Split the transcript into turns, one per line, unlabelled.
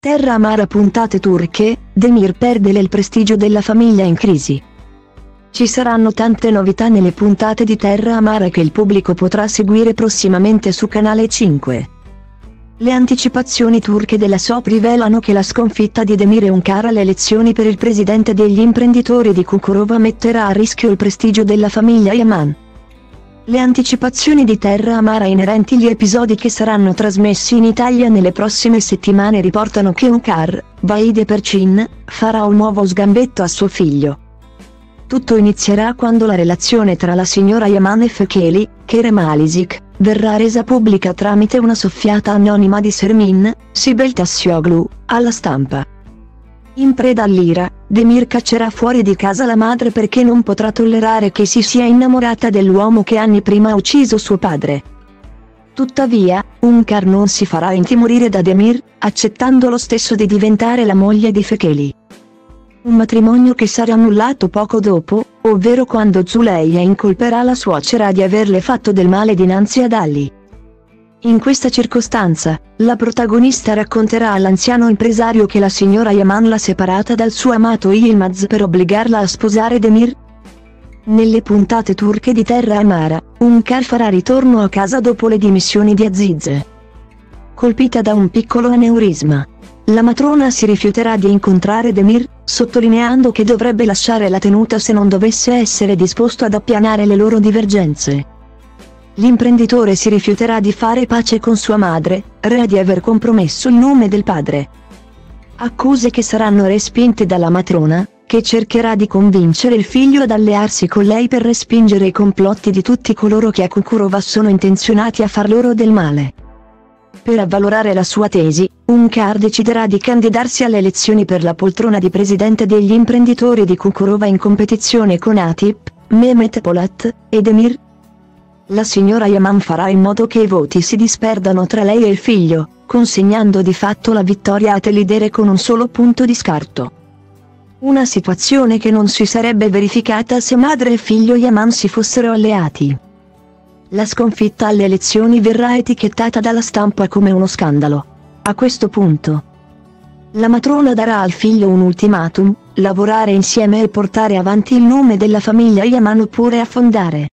Terra amara puntate turche, Demir perde il prestigio della famiglia in crisi. Ci saranno tante novità nelle puntate di Terra amara che il pubblico potrà seguire prossimamente su Canale 5. Le anticipazioni turche della SOP rivelano che la sconfitta di Demir Unkar alle elezioni per il presidente degli imprenditori di Kukurova metterà a rischio il prestigio della famiglia Yaman. Le anticipazioni di Terra Amara inerenti agli episodi che saranno trasmessi in Italia nelle prossime settimane riportano che Unkar, Vaide Percin, farà un nuovo sgambetto a suo figlio. Tutto inizierà quando la relazione tra la signora Yaman e Fekeli, Kerem Alisik, verrà resa pubblica tramite una soffiata anonima di Sermin, Sibel Tassioglu, alla stampa. In preda all'ira, Demir caccerà fuori di casa la madre perché non potrà tollerare che si sia innamorata dell'uomo che anni prima ha ucciso suo padre. Tuttavia, Unkar non si farà intimorire da Demir, accettando lo stesso di diventare la moglie di Fekeli. Un matrimonio che sarà annullato poco dopo, ovvero quando Zuleia incolperà la suocera di averle fatto del male dinanzi ad Ali. In questa circostanza, la protagonista racconterà all'anziano impresario che la signora Yaman l'ha separata dal suo amato Yilmaz per obbligarla a sposare Demir. Nelle puntate turche di Terra Amara, Unkar farà ritorno a casa dopo le dimissioni di Aziz. Colpita da un piccolo aneurisma. La matrona si rifiuterà di incontrare Demir, sottolineando che dovrebbe lasciare la tenuta se non dovesse essere disposto ad appianare le loro divergenze. L'imprenditore si rifiuterà di fare pace con sua madre, rea di aver compromesso il nome del padre. Accuse che saranno respinte dalla matrona, che cercherà di convincere il figlio ad allearsi con lei per respingere i complotti di tutti coloro che a Kukurova sono intenzionati a far loro del male. Per avvalorare la sua tesi, Unkar deciderà di candidarsi alle elezioni per la poltrona di presidente degli imprenditori di Kukurova in competizione con Atip, Mehmet Polat, ed Emir. La signora Yaman farà in modo che i voti si disperdano tra lei e il figlio, consegnando di fatto la vittoria a Telidere con un solo punto di scarto. Una situazione che non si sarebbe verificata se madre e figlio Yaman si fossero alleati. La sconfitta alle elezioni verrà etichettata dalla stampa come uno scandalo. A questo punto, la matrona darà al figlio un ultimatum, lavorare insieme e portare avanti il nome della famiglia Yaman oppure affondare.